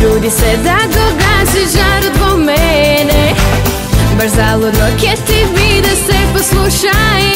Trudi se da dogazi žar od mene Baš zaludno kje ti bi da se poslušaj.